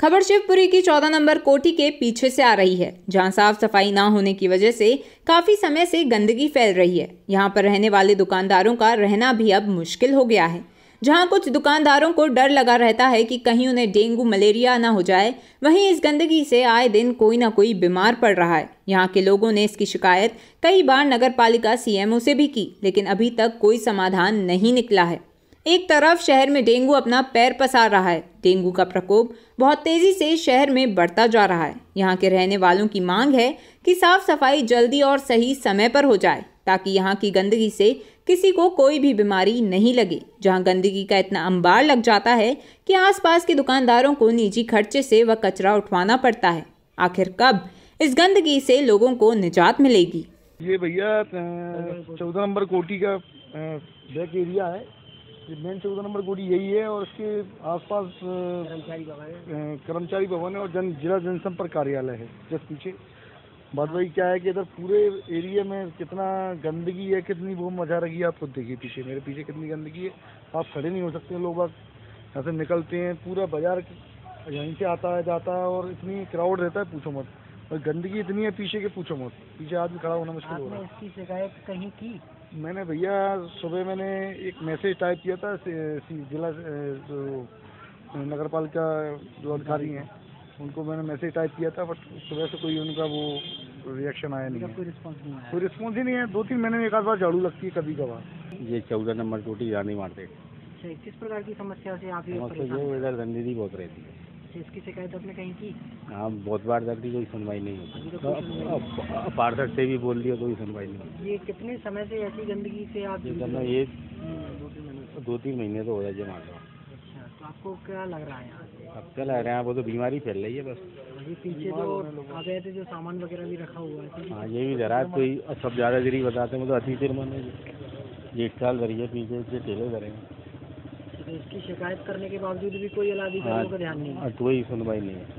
खबर शिवपुरी की 14 नंबर कोठी के पीछे से आ रही है, जहाँ साफ़ सफ़ाई ना होने की वजह से काफ़ी समय से गंदगी फैल रही है। यहाँ पर रहने वाले दुकानदारों का रहना भी अब मुश्किल हो गया है। जहाँ कुछ दुकानदारों को डर लगा रहता है कि कहीं उन्हें डेंगू, मलेरिया ना हो जाए, वहीं इस गंदगी से आए दिन कोई ना कोई बीमार पड़ रहा है। यहाँ के लोगों ने इसकी शिकायत कई बार नगर पालिका सीएमओ से भी की, लेकिन अभी तक कोई समाधान नहीं निकला है। एक तरफ़ शहर में डेंगू अपना पैर पसार रहा है। डेंगू का प्रकोप बहुत तेज़ी से शहर में बढ़ता जा रहा है। यहाँ के रहने वालों की मांग है कि साफ़ सफ़ाई जल्दी और सही समय पर हो जाए, ताकि यहाँ की गंदगी से किसी को कोई भी बीमारी नहीं लगे। जहाँ गंदगी का इतना अंबार लग जाता है कि आसपास के दुकानदारों को निजी खर्चे से वह कचरा उठवाना पड़ता है। आखिर कब इस गंदगी से लोगों को निजात मिलेगी? ये भैया चौदह नंबर कोटी का बैक एरिया है। ये मेन चौदह नंबर कोटी यही है और इसके आसपास कर्मचारी भवन कर्मचारी भवन है और जन जिला जनसंपर्क कार्यालय है। जस्ट पीछे। बात वही क्या है कि इधर पूरे एरिया में कितना गंदगी है कितनी वो मज़ा रही है आप खुद देखिए पीछे। मेरे पीछे कितनी गंदगी है। आप खड़े नहीं हो सकते लोग बाग यहाँ से निकलते हैं। पूरा बाज़ार यहीं से आता है जाता है और इतनी क्राउड रहता है पूछो मत। और गंदगी इतनी है पीछे के पूछो मत। पीछे आदमी खड़ा होना मुश्किल हो रहा है। इसकी शिकायत कहीं की? मैंने भैया सुबह मैंने एक मैसेज टाइप किया था जिला जो नगर पालिका जो अधिकारी हैं उनको मैंने मैसेज टाइप किया था बट सुबह से कोई उनका वो रिएक्शन आया नहीं कोई रिस्पॉन्स नहीं आया। कोई रिस्पॉन्स ही नहीं है। दो तीन महीने में एक आध बार झाड़ू लगती है कभी कभार। ये चौदह नंबर टूटी रानी मार्केट अच्छा किस प्रकार की समस्या से आप ये समस्या इधर गंदगी बहुत रहती है। इसकी शिकायत आपने कहीं की? हाँ बहुत बार करती कोई सुनवाई नहीं होती। तो पार्षद से भी बोल दिया कोई सुनवाई नहीं ये कितने समय से ऐसी गंदगी से आप ये ये दो तीन महीने दो तीन महीने तो हो जाए जमा लो अच्छा तो आपको क्या लग रहा है यहाँ से? अब चल रहे हैं वो तो बीमारी फैल रही है बस। अभी पीछे जो आ गए थे जो सामान वगैरह भी रखा हुआ है तो हाँ ये भी जरा कोई सब ज़्यादा गिरी बताते हैं मतलब अति देर मन ये एक साल भरी है पीछे इसके ठेले करेंगे तो इसकी शिकायत करने के बावजूद भी कोई अलाधिकारियों अधिकारियों का ध्यान नहीं है। तो कोई सुनवाई नहीं है।